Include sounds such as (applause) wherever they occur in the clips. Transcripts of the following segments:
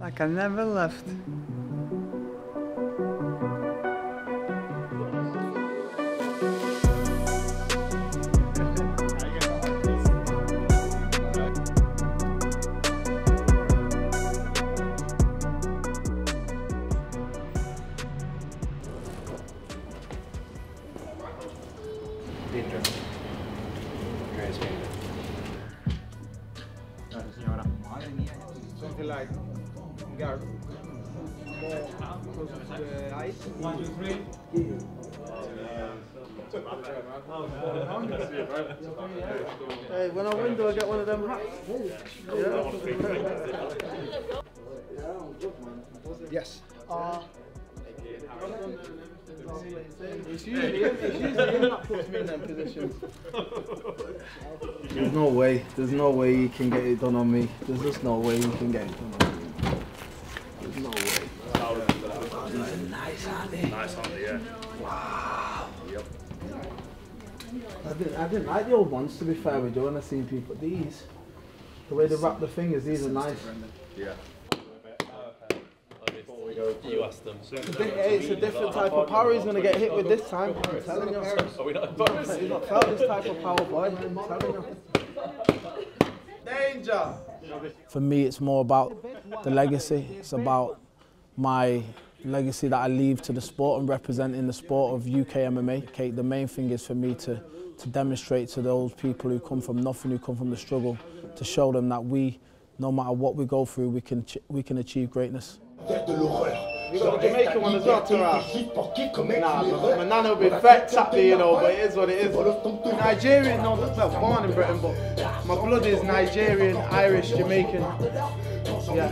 Like I never left. Lindrum. Andreas Lindrum. Gracias, señora. Something like guard. More close to the eyes. One, two, three. Hey, when I win, do I get one of them hats? Yes. Uh, it's usually him, it's usually him that puts me in them positions. There's no way. There's no way you can get it done on me. There's just no way you can get it done on me. There's no way. These are nice, aren't they? Nice hunter, yeah. I didn't, I didn't like the old ones, to be fair with you, when I seen people. These, the way they wrap the fingers, these are nice. Yeah. You asked them. Hey, It's a different type of power he's going to get hit with this time. I'm telling you. Are we not He's not felt this type of power, boy. I'm telling you. Danger! For me, it's more about the legacy. It's about my legacy that I leave to the sport and representing the sport of UK MMA. Okay, the main thing is for me to, to demonstrate to those people who come from nothing, who come from the struggle, to show them that we, no matter what we go through, we can, ch- we can achieve greatness. We got the Jamaican one as well, Tara. Nah, my, my nana will be fat happy, you know, but it is what it is. Nigerian, no, well, born in Britain, but my blood is Nigerian, Irish, Jamaican. Yeah,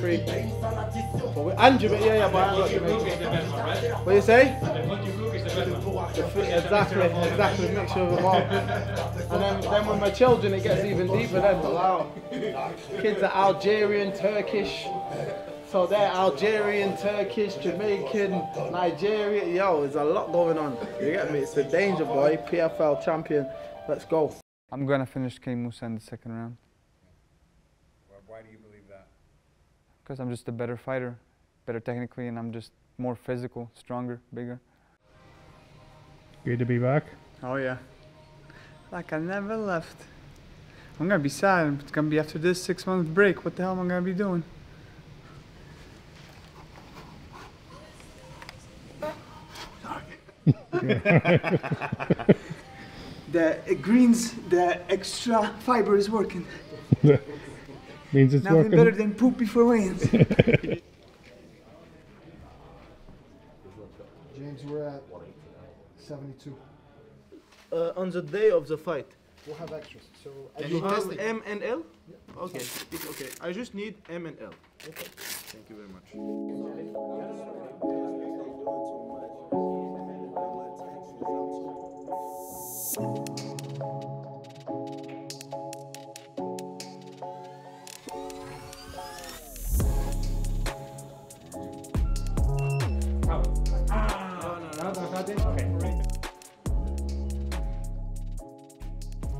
free. But we, and Jamaican, yeah, yeah, but I'm. What you say? Exactly, exactly, mixture of them all. And then, then with my children, it gets even deeper then. Wow. Kids are Algerian, Turkish. So they're Algerian, Turkish, Jamaican, Nigerian. Yo, there's a lot going on. You get me? It's the danger boy, PFL champion. Let's go. I'm gonna finish K Musa in the second round. Why do you believe that? Because I'm just a better fighter, better technically, and I'm just more physical, stronger, bigger. Good to be back. Oh yeah. Like I never left. I'm gonna be sad. It's gonna be after this six month break. What the hell am I gonna be doing? (laughs) the greens, the extra fiber is working. (laughs) Means it's Nothing working. better than poop before weigh-ins. (laughs) (laughs) James, we're at 72. Uh, on the day of the fight, We'll have extras. So And you have M and L? Okay, it's okay. I just need M and L. Thank you very much.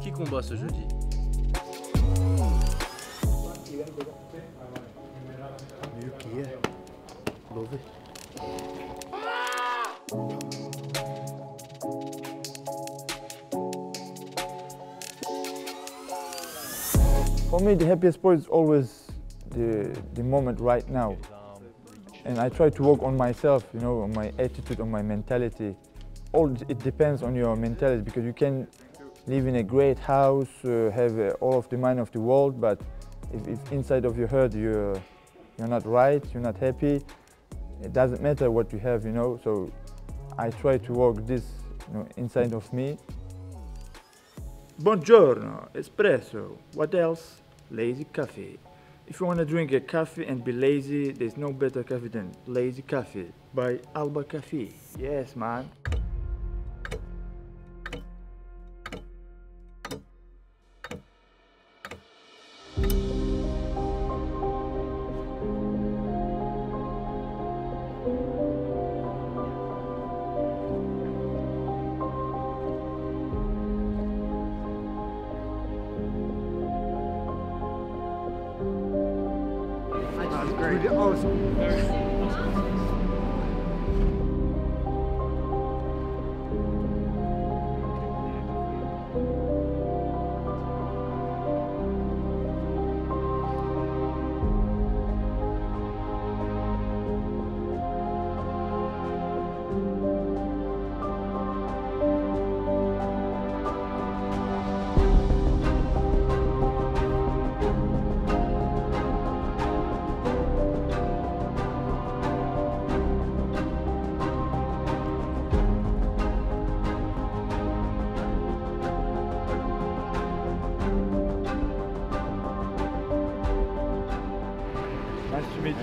Qui combat ce jeudi. For me, the happiest part is always the, the moment right now. And I try to work on myself, you know, on my attitude, on my mentality. All it depends on your mentality because you can live in a great house, uh, have uh, all of the money of the world, but if, if inside of your head you're, you're not right, you're not happy, it doesn't matter what you have, you know. So I try to work this you know, inside of me Buongiorno, espresso. What else? Lazy coffee. If you want to drink a coffee and be lazy, there's no better coffee than Lazy Coffee by Alba Coffee. Yes, man.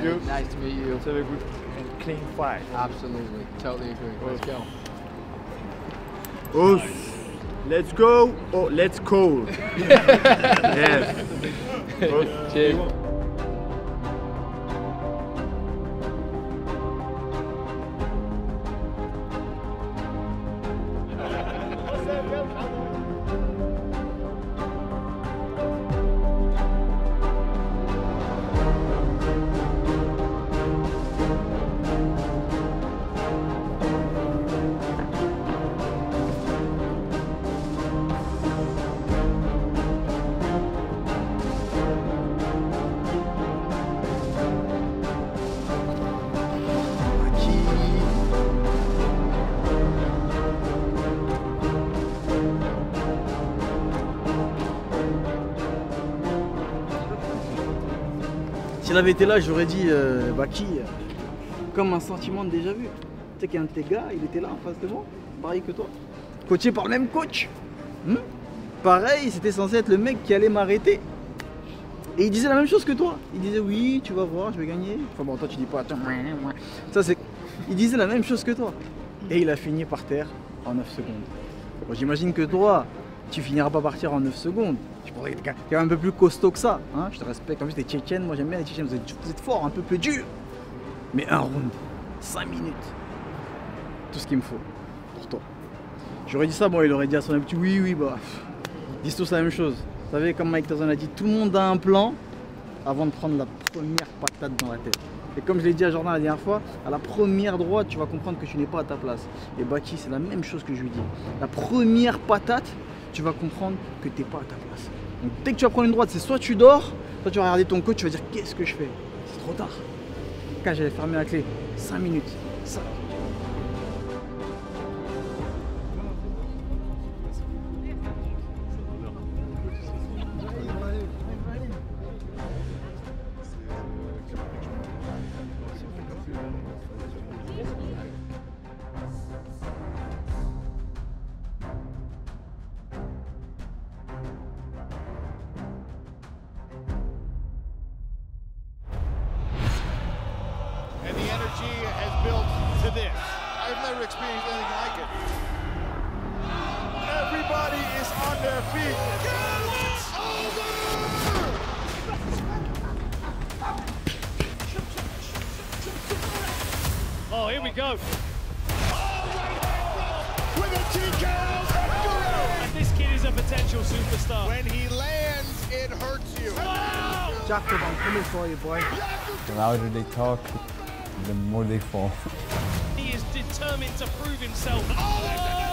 You. Nice to meet you. Let's have a good and clean fight. Absolutely. Totally agree. Let's go. Us. Let's go or let's call. (laughs) yes. Cheers. S'il avait été là, j'aurais dit euh, Baki, euh, comme un sentiment de déjà vu. Tu sais qu'un de tes gars, il était là en face de moi, pareil que toi, coaché par le même coach. Hmm? Pareil, c'était censé être le mec qui allait m'arrêter. Et il disait la même chose que toi. Il disait oui, tu vas voir, je vais gagner. Enfin bon, toi tu dis pas, attends. Ça c'est. Il disait la même chose que toi. Et il a fini par terre en 9 secondes. Bon, J'imagine que toi, tu finiras pas par terre en 9 secondes. Je être quand même un peu plus costaud que ça. Hein je te respecte. En plus, t'es tchétchène. Moi, j'aime bien les tchétchènes. Vous êtes, vous êtes forts, un peu plus dur. Mais un round, 5 minutes. Tout ce qu'il me faut pour toi. J'aurais dit ça, bon, il aurait dit à son habitude oui, oui, bah. Ils disent tous la même chose. Vous savez, comme Mike Tyson a dit, tout le monde a un plan avant de prendre la première patate dans la tête. Et comme je l'ai dit à Jordan la dernière fois, à la première droite, tu vas comprendre que tu n'es pas à ta place. Et Baki, c'est la même chose que je lui dis. La première patate, tu vas comprendre que tu n'es pas à ta place. Donc dès que tu vas prendre une droite, c'est soit tu dors, soit tu vas regarder ton coach, tu vas dire qu'est-ce que je fais? C'est trop tard. Quand j'allais fermer la clé, 5 minutes. 5 And the has built to this. I've never experienced anything like it. Everybody is on their feet. It's Oh, here we go. With a TKO. And this kid is a potential superstar. When he lands, it hurts you. Jacob, I'm coming for you, boy. The louder they talk, the more they fall. He is determined to prove himself. Oh,